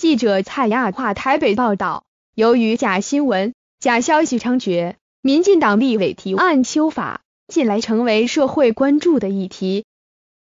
记者蔡亚华台北报道，由于假新闻、假消息猖獗，民进党立委提案修法，近来成为社会关注的议题。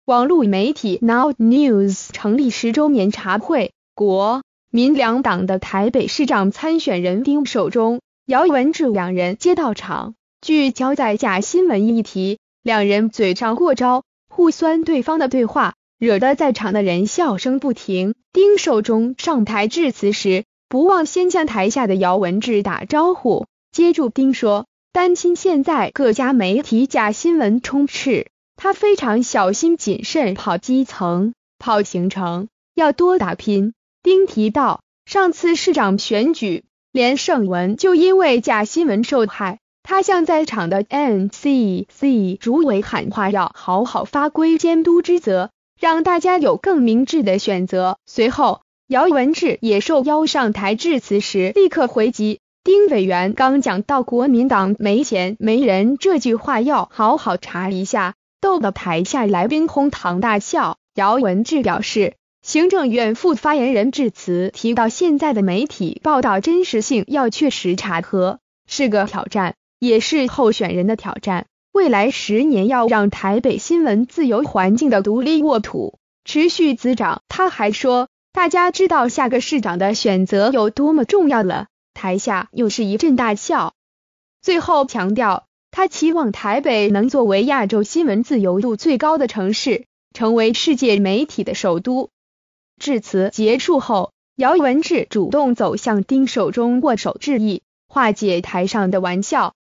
网络媒体 Now News 成立十周年茶会，国民两党的台北市长参选人丁守中、姚文智两人皆到场，聚焦在假新闻议题。两人嘴上过招，互酸对方的对话。惹得在场的人笑声不停。丁寿中上台致辞时，不忘先向台下的姚文志打招呼，接住丁说：“担心现在各家媒体假新闻充斥，他非常小心谨慎跑基层、跑行程，要多打拼。”丁提到，上次市长选举，连胜文就因为假新闻受害，他向在场的 NCC 主委喊话，要好好发挥监督职责。让大家有更明智的选择。随后，姚文智也受邀上台致辞时，立刻回击丁委员刚讲到国民党没钱没人这句话，要好好查一下，逗得台下来宾哄堂大笑。姚文智表示，行政院副发言人致辞提到，现在的媒体报道真实性要确实查核，是个挑战，也是候选人的挑战。未来十年要让台北新闻自由环境的独立沃土持续滋长。他还说，大家知道下个市长的选择有多么重要了。台下又是一阵大笑。最后强调，他期望台北能作为亚洲新闻自由度最高的城市，成为世界媒体的首都。致辞结束后，姚文智主动走向丁守中握手致意，化解台上的玩笑。